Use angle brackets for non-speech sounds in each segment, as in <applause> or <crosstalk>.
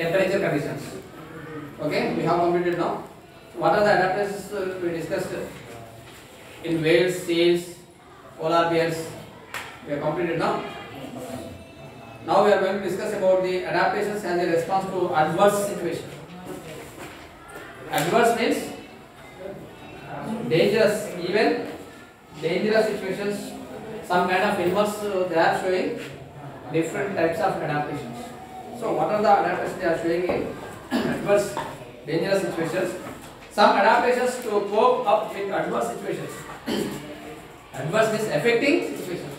temperature conditions. Okay, we have completed now. What are the adaptations uh, we discussed in whales, seals, polar bears? We have completed now. Now we are going to discuss about the adaptations as a response to adverse situation. Adverse means dangerous, even dangerous situations. Some kind of animals uh, they are showing different types of adaptations. So what are the adaptations they are showing in adverse dangerous situations? Some adaptations to cope up with adverse situations. adverse means affecting situations.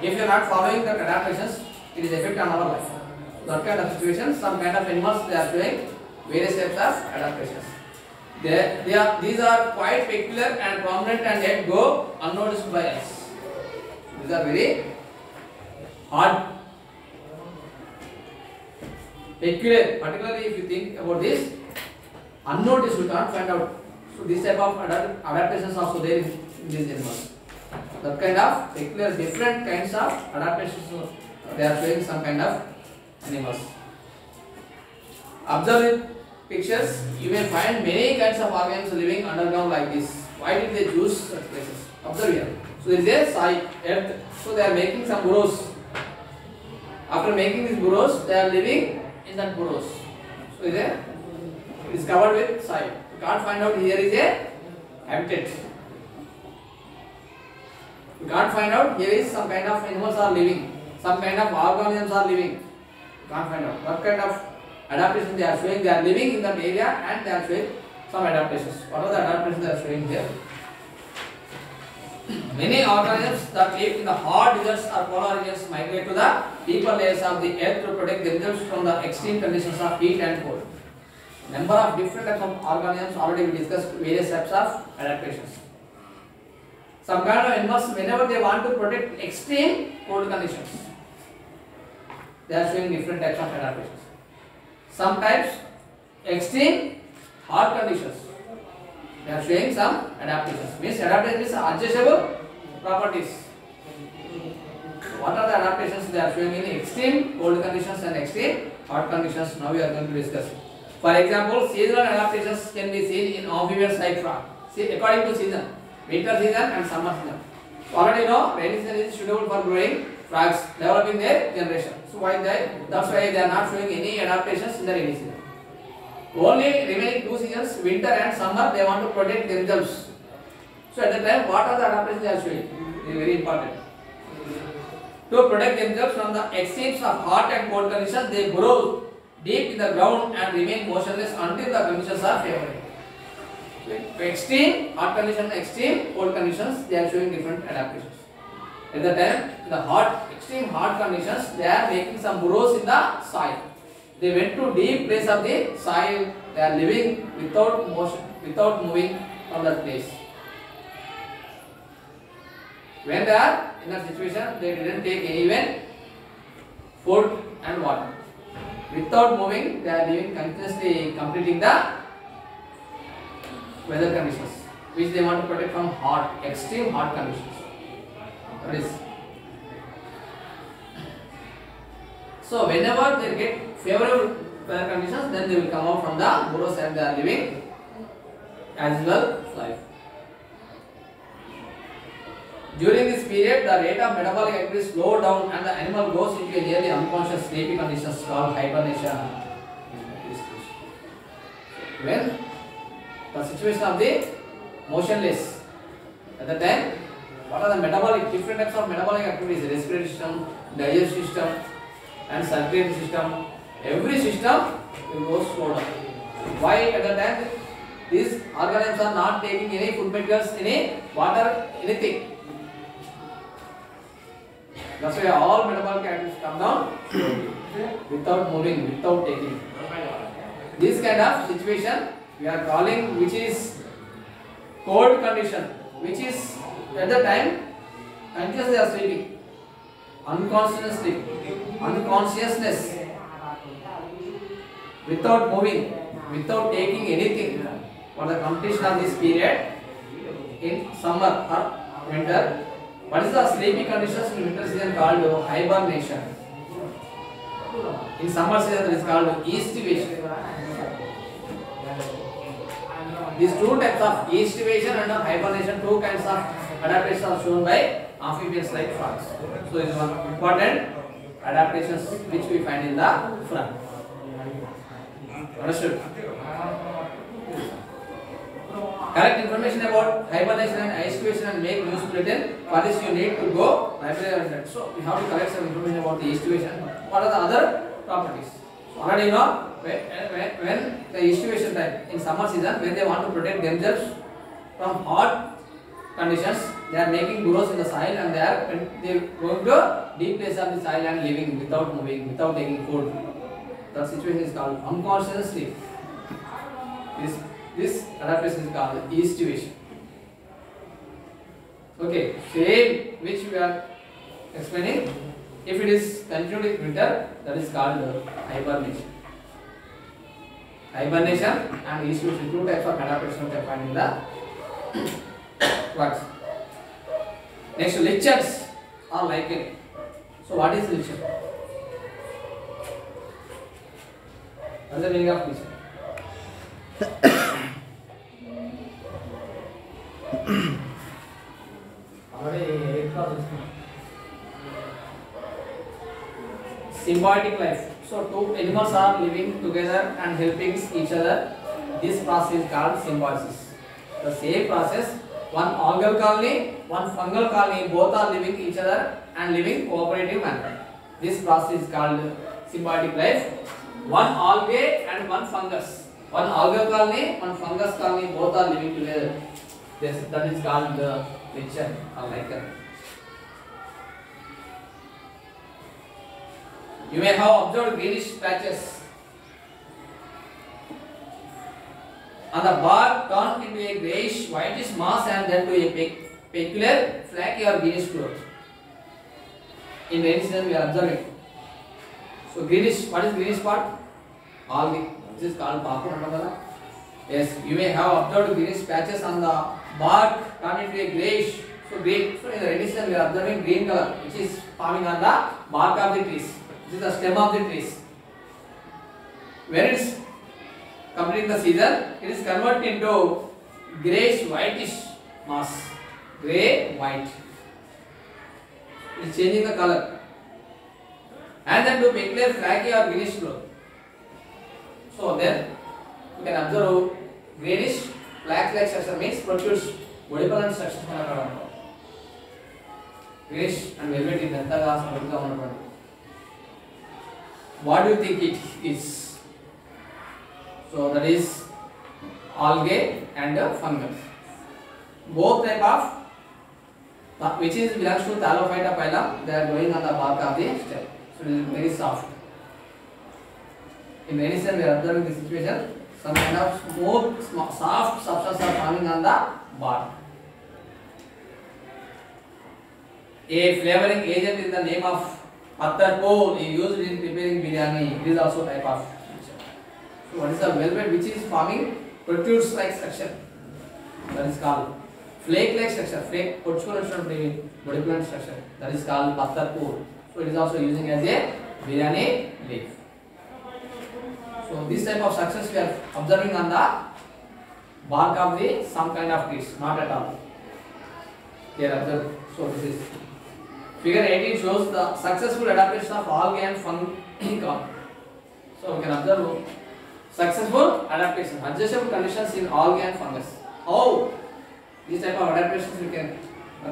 If you are not following the adaptations, it is effect on our life. That kind of situations, some kind of animals they are showing various types of adaptations. They, they are, these are quite peculiar and prominent and yet go unnoticed by us. These are very hard peculiar, particularly if you think about this, unnoticed we can't find out. So this type of adapt- adaptations also there in, these animals. That kind of peculiar, different kinds of adaptations uh, they are showing some kind of animals. Observe pictures, you may find many kinds of organisms living underground like this. Why did they choose such places? Observe here. So there is a site, earth. So they are making some burrows. After making these burrows, they are living that burrows. So is it is covered with soil. You can't find out here is a habitat. You can't find out here is some kind of animals are living, some kind of organisms are living. You can't find out what kind of adaptation they are showing. They are living in that area and they are showing some adaptations. What are the adaptations they are showing here? Many organisms that live in the hot deserts or polar regions migrate to the deeper layers of the earth to protect themselves from the extreme conditions of heat and cold. Number of different types of organisms already we discussed various types of adaptations. Some kind of animals whenever they want to protect extreme cold conditions, they are showing different types of adaptations. Some types extreme hot conditions. They are showing some adaptations. Means adaptation is adjustable properties. What are the adaptations they are showing in extreme cold conditions and extreme hot conditions? Now we are going to discuss. For example, seasonal adaptations can be seen in amphibians like frog. See, according to season, winter season and summer season. So already know rainy season is suitable for growing frogs, developing their generation. So why they? That's why they are not showing any adaptations in the rainy season. Only remaining two seasons, winter and summer, they want to protect themselves. So at that time, what are the adaptations they are showing? It is very important. To protect themselves from the extremes of hot and cold conditions, they burrow deep in the ground and remain motionless until the conditions are favorable. To extreme hot conditions, extreme cold conditions, they are showing different adaptations. At the time, in the hot, extreme hot conditions, they are making some burrows in the soil. They went to deep place of the soil. They are living without motion, without moving from that place. When they are in that situation, they didn't take even food and water. Without moving, they are living continuously completing the weather conditions, which they want to protect from hot, extreme hot conditions. Is. So whenever they get favorable weather conditions, then they will come out from the burrows and they are living as well life. During this period, the rate of metabolic activity slows down and the animal goes into a nearly unconscious sleepy condition called hibernation. When the situation of the motionless, at the time, what are the metabolic, different types of metabolic activities, respiratory system, digestive system, and circulatory system, every system will go slow down. Why at the time these organisms are not taking any food materials, any water, anything. That's why all metabolic activities come down without moving, without taking. This kind of situation we are calling which is cold condition, which is at the time conscious they are sleeping, unconscious sleep, unconsciousness, without moving, without taking anything for the completion of this period in summer or winter. What is the sleepy conditions in winter season called hibernation? In summer season, it is called estivation. These two types of estivation and hibernation, two kinds of adaptations are shown by amphibians like frogs. So, it is one important adaptations which we find in the frog. Understood? Correct information about hibernation and estivation and make news bulletin. For this, you need to go library that. So, we have to collect some information about the estivation. What are the other properties? So, already you know when, when, the estivation time in summer season, when they want to protect themselves from hot conditions, they are making burrows in the soil and they are they going to deep place of the soil and living without moving, without taking food. The situation is called unconscious sleep. This this adaptation is called estivation. Okay, same which we are explaining. If it is continued in winter, that is called hibernation. Hibernation and estivation, two types of adaptation we find in the <coughs> works. Next, lichens are lichen. So, what is lichen? What is the meaning of lichen? <coughs> <coughs> Symbiotic life. So two animals are living together and helping each other. This process is called symbiosis. The same process, one algal colony, one fungal colony, both are living each other and living cooperative manner. This process is called symbiotic life. One algae and one fungus. One algal colony, one fungus colony, both are living together. This, that is called the lichen or lichen. You may have observed greenish patches on the bark turn into a grayish whitish mass and then to a pe- peculiar flaky or greenish growth. In rainy season we are observing. So greenish, what is greenish part? Algae. This is called mandala. Yes, you may have observed greenish patches on the bark turn into a grayish. So green. So in the rainy season we are observing green color which is forming on the bark of the trees. This is the stem of the trees. When it's completing the season, it is converted into grayish whitish mass. Grey white. It is changing the color. And then to peculiar flaky or greenish growth. So then you can observe greenish black like structure means protrudes vertical and structure greenish and velvety మెంతగా స్మూత్గా ఉన్నటువంటి what do you think it is? So that is algae and fungus. Both type of uh, which is belongs to Thallophyta phylum they are growing on the bark of the stem. So it is very soft. In season we are observing the situation. Some kind of smooth sm- soft substance are forming on the bark a flavoring agent in the name of Attar pole is used in preparing biryani. It is also type of. So what is the velvet which is forming protrudes like structure? That is called flake like structure. Flake protrudes modicular structure. That is called attar pole. So it is also using as a biryani leaf. So this type of structures we are observing on the bark of the some kind of trees, not at all. Here observe. So this is Figure 18 shows the successful adaptation of algae and fungi. So we can observe successful adaptation, adjustable conditions in algae and fungus. How these type of adaptations we can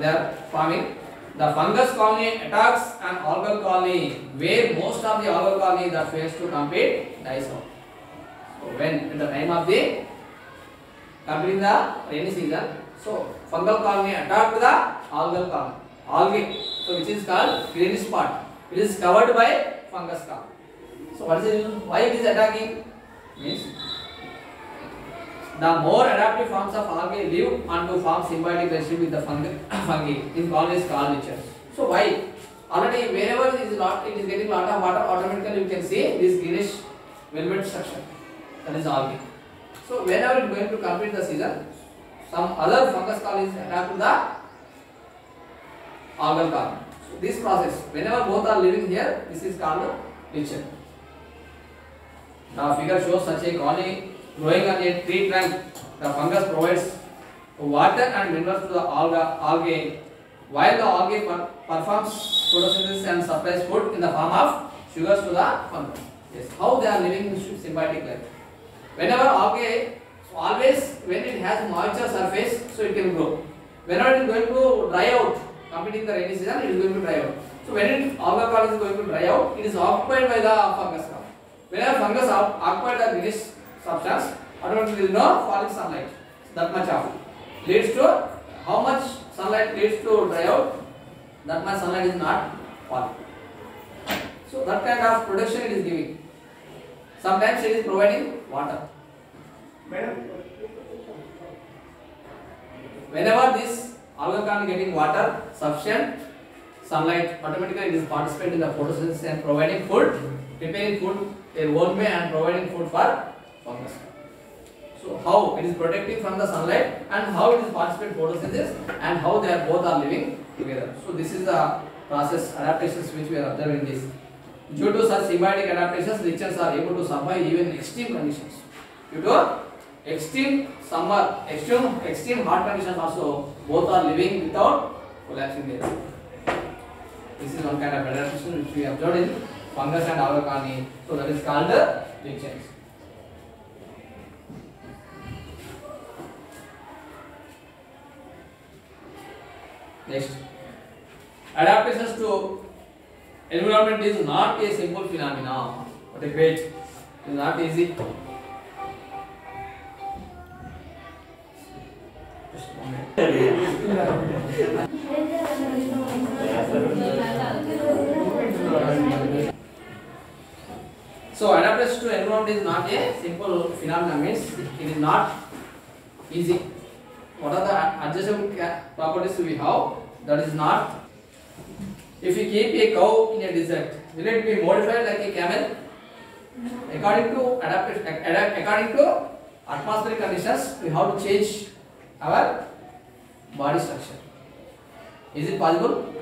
they are forming. The fungus colony attacks an algal colony where most of the algal colony that fails to compete dies out. So when at the time of the completing the rainy season, so fungal colony attacked the algal colony, algae. So which is called greenish part. It is covered by fungus colony. So what is reason? Why it is attacking? Means the more adaptive forms of algae live on to form symbiotic relationship with the fungi, <coughs> in colonies called lichens. So why? Already wherever it is lot, it is getting lot of water, automatically you can see this greenish velvet structure. That is algae. So whenever it is going to complete the season, some other fungus colonies attack to the algal colony. So this process, whenever both are living here, this is called picture. The figure shows such a colony growing on a tree trunk. The fungus provides water and minerals to the alga, algae, while the algae per, performs photosynthesis and supplies food in the form of sugars to the fungus. Yes, how they are living in symbiotic life. Whenever algae, so always when it has moisture surface, so it can grow. Whenever it is going to dry out, completing the rainy season, it is going to dry out. So when it, alga colony is going to dry out, it is occupied by the fungus colony. Whenever fungus oc- occupied the greenish substance, automatically there is no falling sunlight. That much of leads to how much sunlight leads to dry out. That much sunlight is not falling. So that kind of protection it is giving. Sometimes it is providing water. Madam, Whenever this alga colony getting water, sufficient sunlight, automatically it is participating in the photosynthesis and providing food, preparing food their own way and providing food for fungus. So how it is protecting from the sunlight and how it is participating photosynthesis and how they are both are living together. So this is the process adaptations which we are observing this. Due to such symbiotic adaptations, lichens are able to survive even extreme conditions. Due to extreme summer, extreme extreme hot conditions also, both are living without collapsing there. This is one kind of adaptation which we observed in fungus and colony. So that is called the lichens. Next, adaptations to environment is not a simple phenomenon. What a great! It is not easy. So adaptation to environment is not a simple phenomenon. Means it is not easy. What are the ca- properties we have? That is not. If you keep a cow in a desert, will it be modified like a camel? According to adaptation, adapt, according to atmospheric conditions, we have to change our body structure. Is it possible?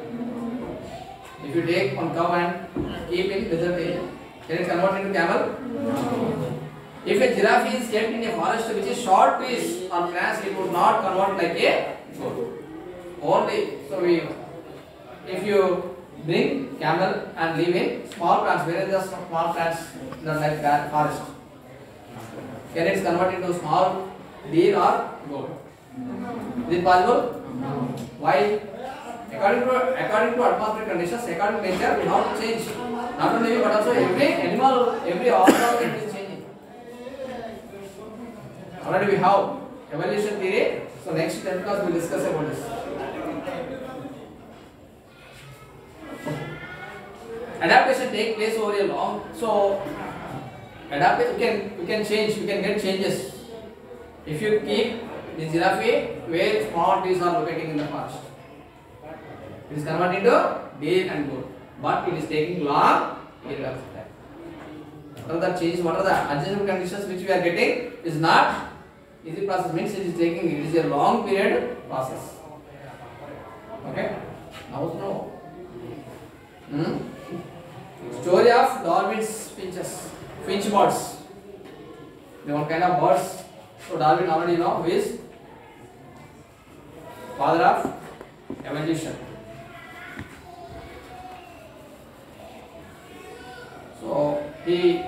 If you take one cow and keep in desert area, can it convert into camel? If a giraffe is kept in a forest which is short trees or plants, it would not convert like a goat. Only so we, if you bring camel and leave in small plants, where is the small plants that like forest? Can it convert into small deer or goat? Is it possible? Why? According to according to atmospheric conditions, according to nature, we have to change. Not only but also every animal, every organ is changing. Already we have evolution theory. So next 10 class we will discuss about this. Adaptation take place over a long. So adaptation we can we can change. We can get changes. If you keep the giraffe where small trees are located in the forest, it is converted into deer and goat. But it is taking long period of time. What are the changes? What are the adjustment conditions which we are getting? Is not easy process. Means it is taking. It is a long period process. Okay. Now no. Hmm? Story of Darwin's finches, finch birds. They one kind of birds. So Darwin already know who is father of evolution. So he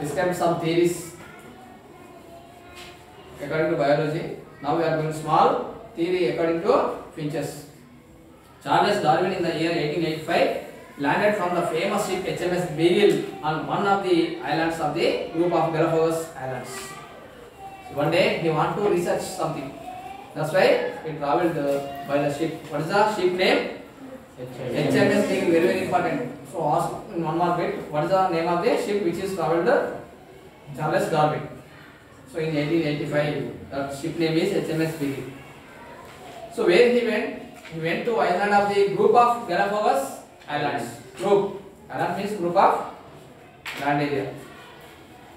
described some theories according to biology. Now we are going small theory according to finches. Charles Darwin in the year 1885 landed from the famous ship HMS Beagle on one of the islands of the group of Galapagos Islands. So one day he want to research something. That's why he traveled uh, by the ship. What is the ship name? HMS Beagle, very very important. So ask in one more bit, what is the name of the ship which is traveled the Charles Darwin. So in 1885, the ship name is HMS Beagle. So where he went? He went to island of the group of Galapagos Islands. Group. Island means group of land area.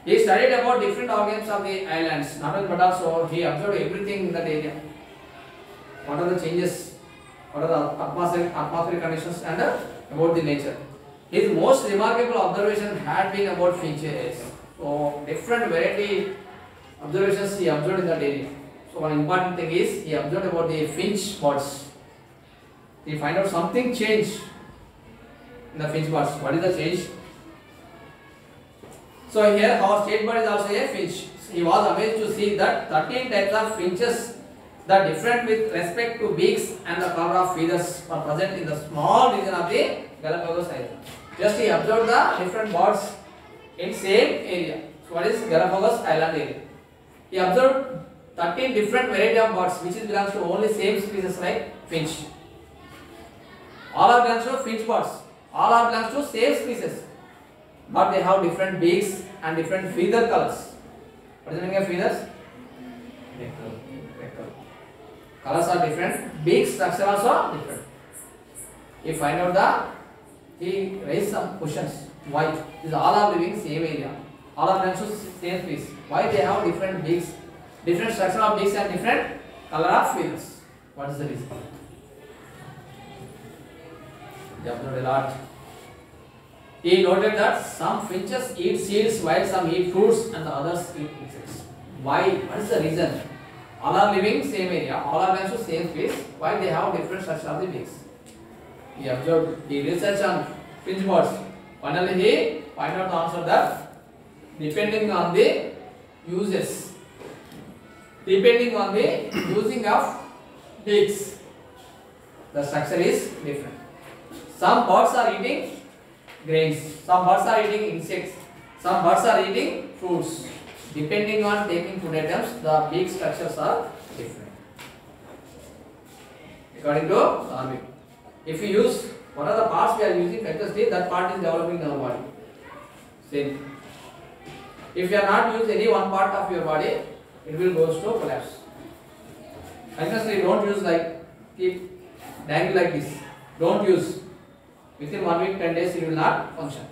He studied about different organs of the islands, not only but also he observed everything in that area. What are the changes? What are the atmospheric, atmospheric conditions and uh, about the nature. His most remarkable observation had been about finches. So different variety observations he observed in that area. So one important thing is he observed about the finch birds. He find out something changed in the finch birds. What is the change? So here our state bird is also a finch. He was amazed to see that 13 types of finches that different with respect to beaks and the color of feathers are present in the small region of the Galapagos Island. Just he observed the different birds in same area. So what is Galapagos Island area? He observed 13 different variety of birds which is belongs to only same species like finch. All are belongs to finch birds. All are belongs to same species. But they have different beaks and different feather colors. What is the meaning of feathers? Colors are different. Beak structure also different. He find out the he raised some questions. Why? These all are living same area. All are to same species. Why they have different beaks, different structure of beaks and different color of feathers? What is the reason? He observed a lot. He noted that some finches eat seeds while some eat fruits and the others eat insects. Why? What is the reason? All are living same area, all are belongs to same space. Why they have different structure of the beaks? He observed, he researched on finch birds. Finally, he find out the answer that depending on the uses, depending on the using of beaks, the structure is different. Some birds are eating grains, some birds are eating insects, some birds are eating fruits. Depending on taking food items, the beak structures are different. According to Darwin. If you use what are the parts we are using continuously, that part is developing our body. Same. If you are not use any one part of your body, it will goes to collapse. Continuously don't use like keep dangle like this. Don't use. Within one week, ten days, it will not function.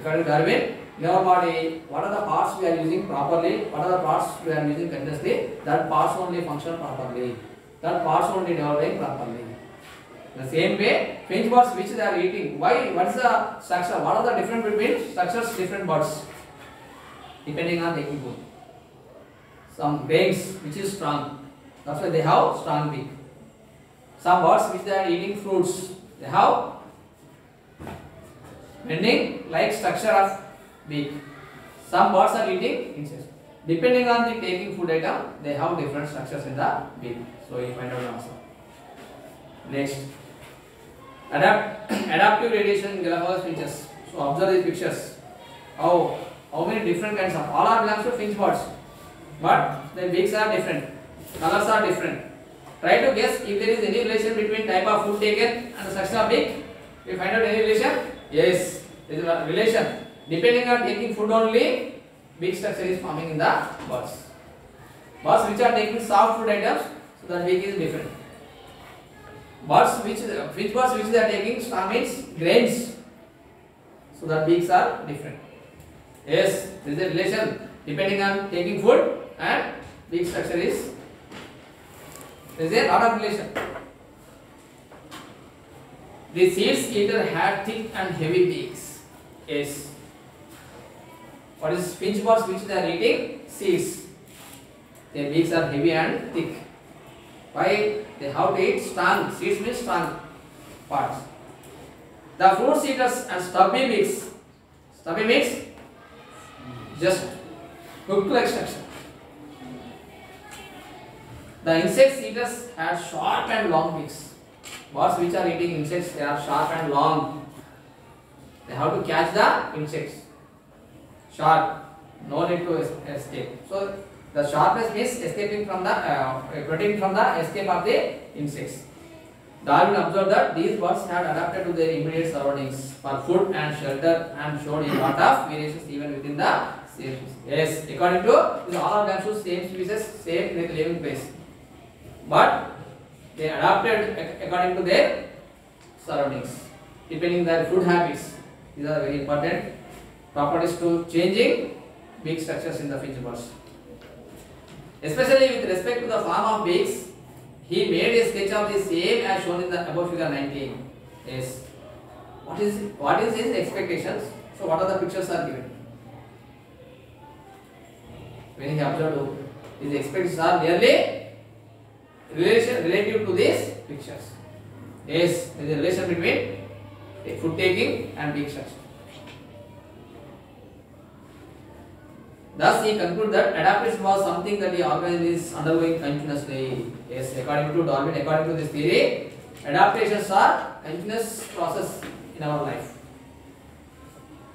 According to Darwin, in our body, what are the parts we are using properly, what are the parts we are using continuously, that parts only function properly. That parts only developing properly. The same way, finch birds which they are eating. Why? What is the structure? What are the difference between structures different birds? Depending on taking food. Some grains which is strong. That's why they have strong beak. Some birds which they are eating fruits. They have bending like structure of beak. Some birds are eating insects. Depending on the taking food item, they have different structures in the beak. So you find out answer. Next. Adapt, <coughs> adaptive radiation Galapagos finches. So observe these pictures. How how many different kinds of all are belongs to finch birds, but the beaks are different, colors are different. Try to guess if there is any relation between type of food taken and the structure of beak. You find out any relation? Yes, there is a relation. Depending on taking food only, beak structure is forming in the birds. Birds which are taking soft food items, so the beak is different. Birds which which birds which they are taking strong means grains, so the beaks are different. Yes, there is a relation depending on taking food and beak structure is there is a lot of relation. The seeds eater had thick and heavy beaks. Yes. What is finch birds which they are eating? Seeds. Their beaks are heavy and thick. Why? They have to eat strong. Seeds means strong parts. The fruit eaters and stubby beaks. Stubby means just hook like structure. The insect eaters had sharp and long beaks. Birds which are eating insects, they are sharp and long. They have to catch the insects. Sharp. No need to escape. So the sharpness means escaping from the uh, protecting from the escape of the insects. Darwin observed that these birds had adapted to their immediate surroundings for food and shelter and showed a lot of variations even within the same species. Yes, according to all of them show same species, same living place. But they adapted according to their surroundings, depending their food habits. These are very important properties to changing beak structures in the finch birds. Especially with respect to the form of beaks, he made a sketch of the same as shown in the above figure 19. Yes. What is what is his expectations? So what are the pictures are given? When he observed his expectations are nearly relation relative to these pictures. Yes, there is a relation between food taking and structure. Thus, he concludes that adaptation was something that the organism is undergoing continuously. Yes, according to Darwin, according to this theory, adaptations are continuous process in our life.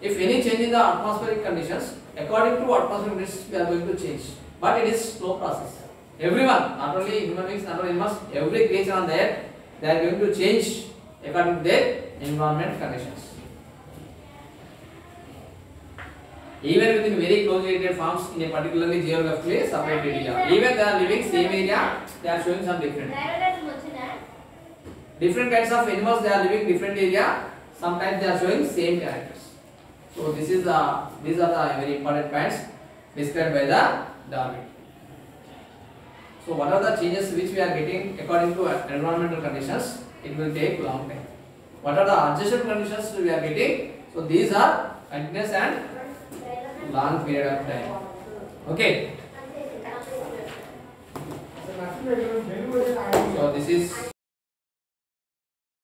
If any change in the atmospheric conditions, according to atmospheric conditions, we are going to change. But it is slow process. Everyone, not only human beings, not only animals, every creature on the earth, they are going to change according to their environment conditions. Even within very closely related farms in a particularly geographically separated area, even they are living same area, they are showing some different. Different kinds of animals, they are living different area. Sometimes they are showing same characters. So this is the these are the very important points described by the Darwin. So one of the changes which we are getting according to environmental conditions? It will take long time. What are the adjacent conditions we are getting? So these are continuous and long period of time. Okay. So this is